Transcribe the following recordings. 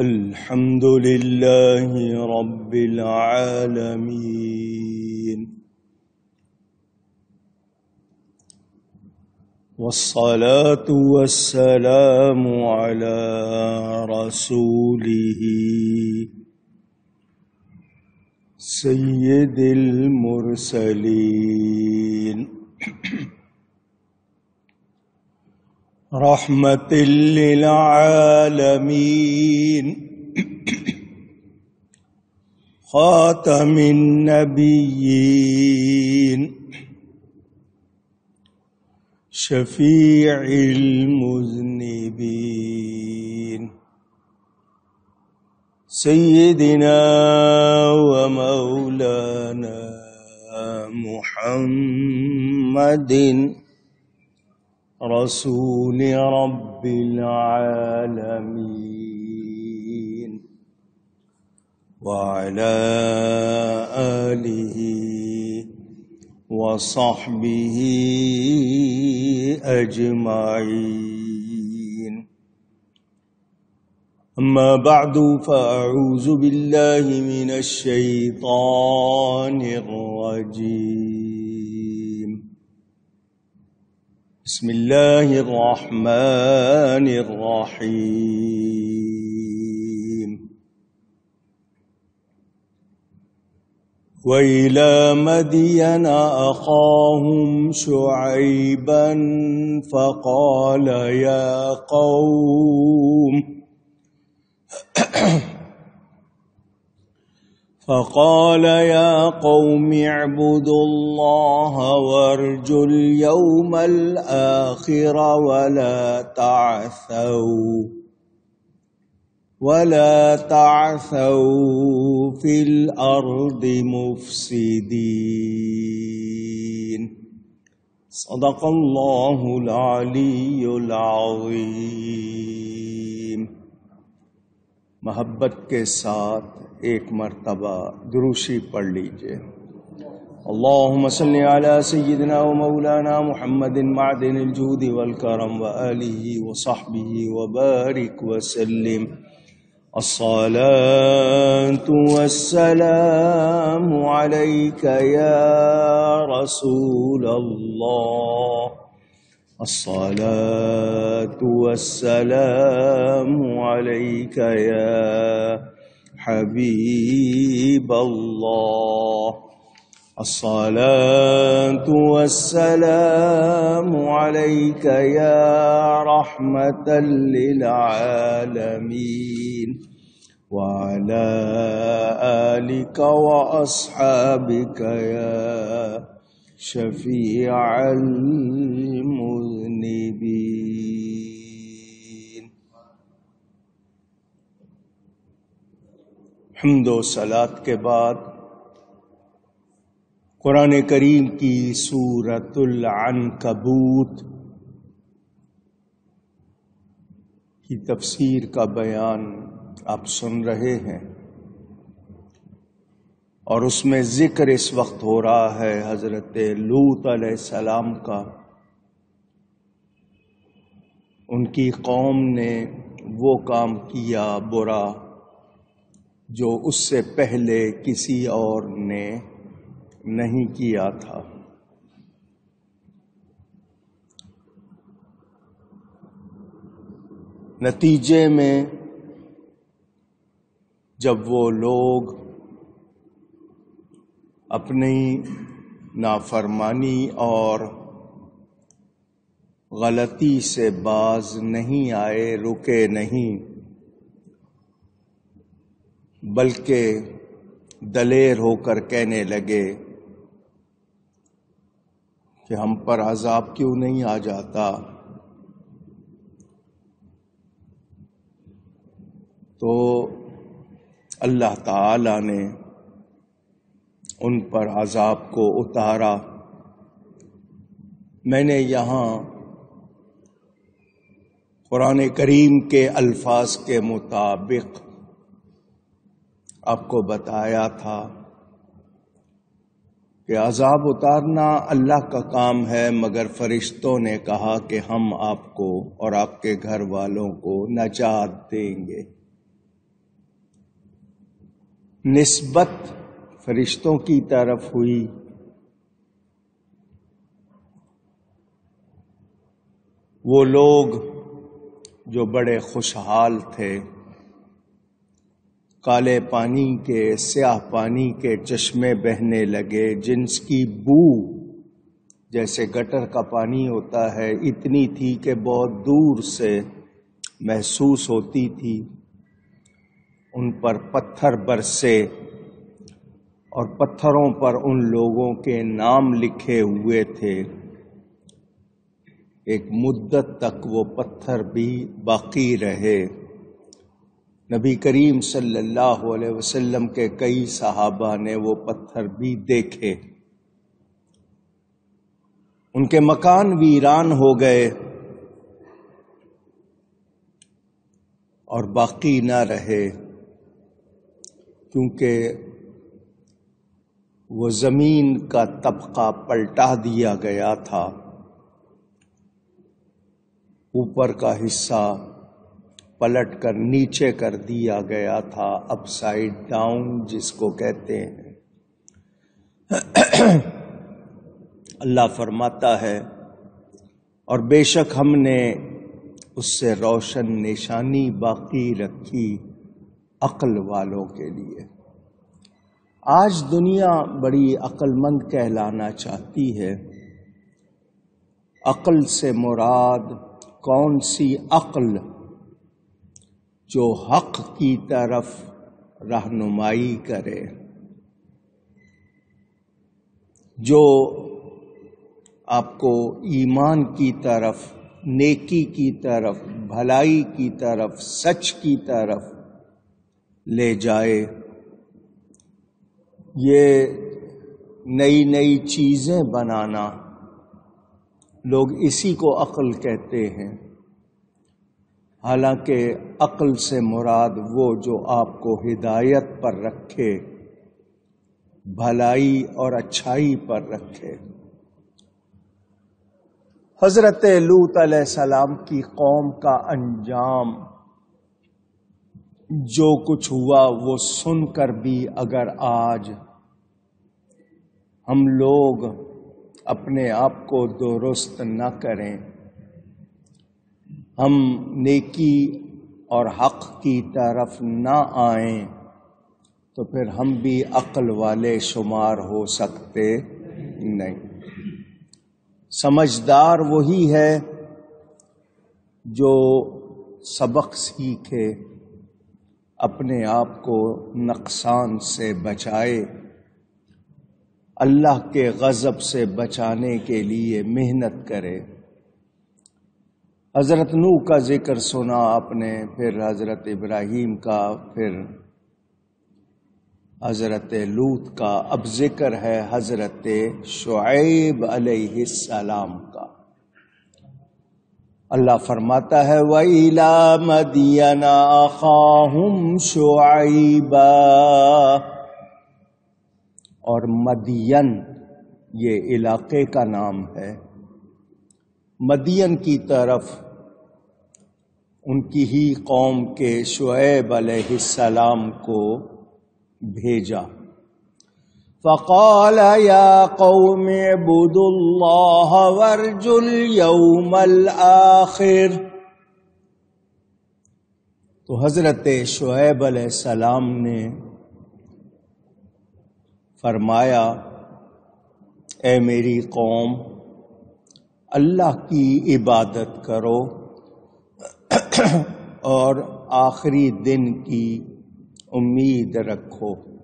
الحمد لله رب العالمين. والصلاة والسلام على رسوله سيد المرسلين. رحمة للعالمين. خاتم النبيين. شفيع المذنبين. سيدنا ومولانا محمد. رسول رب العالمين وعلى آله وصحبه أجمعين. أما بعد فأعوذ بالله من الشيطان الرجيم. بسم الله الرحمن الرحيم. وإلى مدين أخاهم شعيبا فقال يا قوم فقال يا قوم اعبدوا الله وارجوا اليوم الآخر ولا تعثوا ولا تعثوا في الأرض مفسدين. صدق الله العلي العظيم. محبت کے ساتھ ایک مرتبہ دروشی پڑھ لیجیے۔ اللهم صل على سيدنا ومولانا محمد معدن الجود والكرم وآله وصحبه وبارك وسلم الصلاة والسلام عليك يا رسول الله الصلاة والسلام عليك يا حبيب الله. الصلاة والسلام عليك يا رحمة للعالمين. وعلى آلك وأصحابك يا شفيع حمد و سلاد کے بعد قرآن کریم کی سورت العنکبوت کی تفسیر کا بیان آپ سن رہے ہیں اور اس میں ذکر اس وقت ہو رہا ہے حضرت لوت علیہ السلام کا۔ ان کی قوم نے وہ کام کیا برا۔ جو اس سے پہلے کسی اور نے نہیں کیا تھا۔ نتیجے میں جب وہ لوگ اپنی نافرمانی اور غلطی سے باز نہیں آئے، رکے نہیں۔ بلکہ دلیر ہو کر کہنے لگے کہ ہم پر عذاب کیوں نہیں آ جاتا؟ تو اللہ تعالی نے ان پر عذاب کو اتارا۔ میں نے یہاں قرآن کریم کے الفاظ کے مطابق آپ کو بتایا تھا کہ عذاب اتارنا اللہ کا کام ہے، مگر فرشتوں نے کہا کہ ہم آپ کو اور آپ کے گھر والوں کو نجات دیں گے۔ نسبت فرشتوں کی طرف ہوئی۔ وہ لوگ جو بڑے خوشحال تھے۔ کالے پانی کے، سیاہ پانی کے چشمے بہنے لگے، جنس کی بو جیسے گٹر کا پانی ہوتا ہے، اتنی تھی کہ بہت دور سے محسوس ہوتی تھی۔ ان پر پتھر برسے اور پتھروں پر ان لوگوں کے نام لکھے ہوئے تھے۔ ایک مدت تک وہ پتھر بھی باقی رہے۔ نبی کریم صلی اللہ علیہ وسلم کے کئی صحابہ نے وہ پتھر بھی دیکھے۔ ان کے مکان ویران ہو گئے۔ اور باقی نہ رہے۔ کیونکہ وہ زمین کا طبقہ پلٹا دیا گیا تھا۔ اوپر کا حصہ پلٹ کر نیچے کر دیا گیا تھا اپ سائڈ ڈاؤن جس کو کہتے ہیں۔ اللہ فرماتا ہے، اور بے شک ہم نے اس سے روشن نشانی باقی رکھی عقل والوں کے لیے۔ آج دنیا بڑی عقل مند کہلانا چاہتی ہے۔ عقل سے مراد کون سی عقل؟ جو حق کی طرف رہنمائی کرے۔ جو آپ کو ایمان کی طرف، نیکی کی طرف، بھلائی کی طرف، سچ کی طرف لے جائے۔ یہ نئی نئی چیزیں بنانا۔ لوگ اسی کو عقل کہتے ہیں۔ حالانکہ عقل سے مراد وہ جو آپ کو ہدایت پر رکھے، بھلائی اور اچھائی پر رکھے۔ حضرت لوت علیہ السلام کی قوم کا انجام، جو کچھ ہوا وہ سن کر بھی اگر آج ہم لوگ اپنے آپ کو درست نہ کریں۔ ہم نیکی اور حق کی طرف نہ آئیں تو پھر ہم بھی عقل والے شمار ہو سکتے نہیں۔ سمجھدار وہی ہے جو سبق سیکھے، اپنے آپ کو نقصان سے بچائے، اللہ کے غضب سے بچانے کے لیے محنت کرے۔ حضرت نو کا ذکر سنا آپ نے، پھر حضرت ابراہیم کا، پھر حضرت لوت کا۔ اب ذکر ہے حضرت شعیب علیہ السلام کا۔ اللہ فرماتا ہے، وَإِلَى مَدِيَنَ أَخَاهُمْ شُعَيْبًا اور مدین، یہ علاقے کا نام ہے۔ مدین کی طرف ان کی ہی قوم کے شعیب علیہ السلام کو بھیجا۔ فقال يا قوم، اعبدوا الله وارجوا اليوم الآخر تو حضرت شعیب علیہ السلام نے فرمایا، اے میری قوم، اللہ کی عبادت کرو۔ اور آخری دن کی امید رکھو۔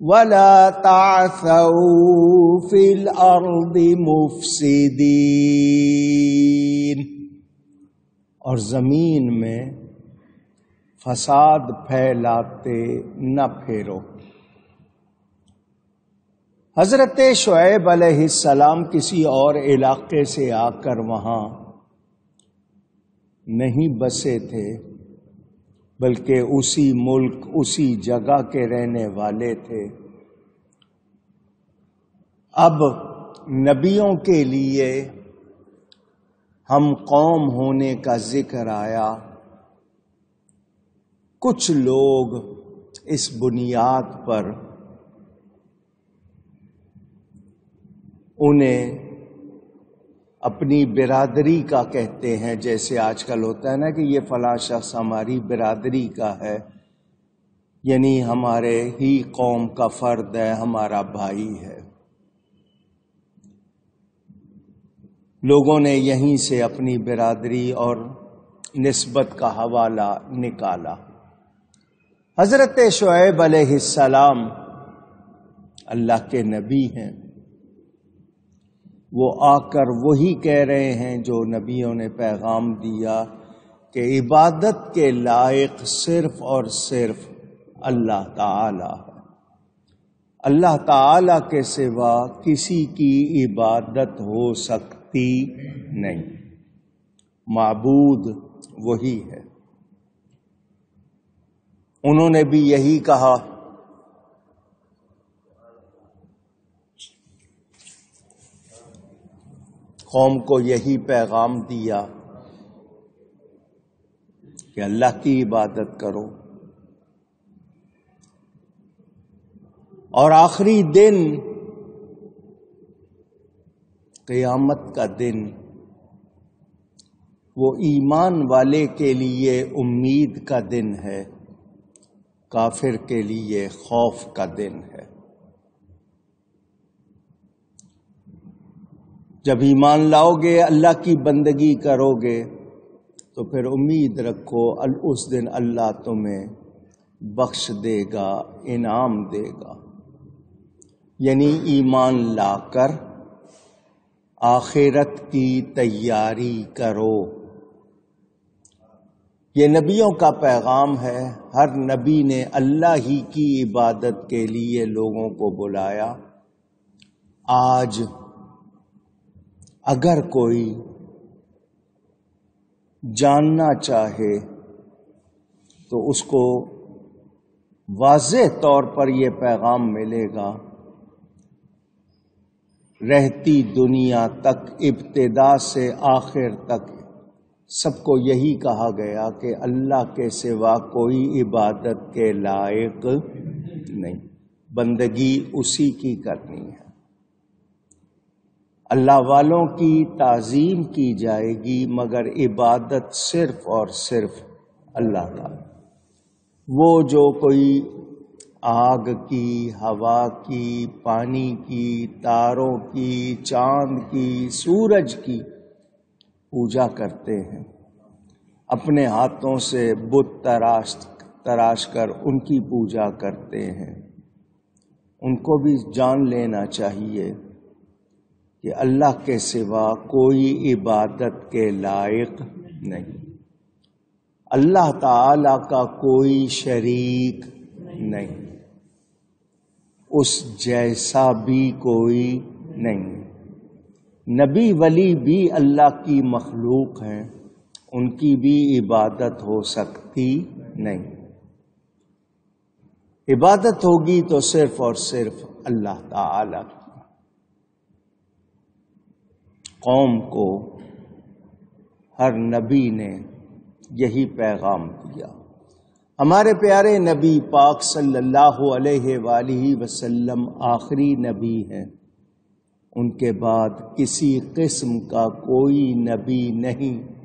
ولا تعثوا في الارض مفسدين۔ اور زمین میں فساد پھیلاتے نہ پھیرو۔ حضرت شعیب علیہ السلام کسی اور علاقے سے آ کر وہاں نہیں بسے تھے، بلکہ اسی ملک، اسی جگہ کے رہنے والے تھے۔ اب نبیوں کے لیے ہم قوم ہونے کا ذکر آیا۔ کچھ لوگ اس بنیاد پر انہیں اپنی برادری کا کہتے ہیں، جیسے آج کل ہوتا ہے نا کہ یہ فلاں شخص ہماری برادری کا ہے یعنی ہمارے ہی قوم کا فرد ہے، ہمارا بھائی ہے۔ لوگوں نے یہیں سے اپنی برادری اور نسبت کا حوالہ نکالا۔ حضرت شعیب علیہ السلام اللہ کے نبی ہیں۔ وہ آ کر وہی کہہ رہے ہیں جو نبیوں نے پیغام دیا کہ عبادت کے لائق صرف اور صرف اللہ تعالی ہے۔ اللہ تعالی کے سوا کسی کی عبادت ہو سکتی نہیں۔ معبود وہی ہے۔ انہوں نے بھی یہی کہا قوم کو یہی پیغام دیا کہ اللہ کی عبادت کرو۔ اور آخری دن، قیامت کا دن، وہ ایمان والے کے لیے امید کا دن ہے، کافر کے لیے خوف کا دن ہے۔ جب ایمان لاؤ گے، اللہ کی بندگی کرو گے، تو پھر امید رکھو اس دن اللہ تمہیں بخش دے گا، انعام دے گا۔ یعنی ایمان لا کر آخرت کی تیاری کرو۔ یہ نبیوں کا پیغام ہے، ہر نبی نے اللہ ہی کی عبادت کے لیے لوگوں کو بلایا۔ آج اگر کوئی جاننا چاہے تو اس کو واضح طور پر یہ پیغام ملے گا، رہتی دنیا تک، ابتدا سے آخر تک۔ سب کو یہی کہا گیا کہ اللہ کے سوا کوئی عبادت کے لائق نہیں۔ بندگی اسی کی کرنی ہے۔ اللہ والوں کی تعظیم کی جائے گی، مگر عبادت صرف اور صرف اللہ کا۔ وہ جو کوئی آگ کی، ہوا کی، پانی کی، تاروں کی، چاند کی، سورج کی پوجا کرتے ہیں، اپنے ہاتھوں سے بت تراش تراش کر ان کی پوجا کرتے ہیں۔ ان کو بھی جان لینا چاہیے۔ کہ اللہ کے سوا کوئی عبادت کے لائق نہیں۔ اللہ تعالی کا کوئی شریک نہیں۔ اس جیسا بھی کوئی نہیں۔ نبی ولی بھی اللہ کی مخلوق ہیں۔ ان کی بھی عبادت ہو سکتی نہیں۔ عبادت ہوگی تو صرف اور صرف اللہ تعالی کی۔ قوم کو ہر نبی نے یہی پیغام دیا۔ ہمارے پیارے نبی پاک صلی اللہ علیہ وآلہ وسلم آخری نبی ہیں۔ ان کے بعد کسی قسم کا کوئی نبی نہیں۔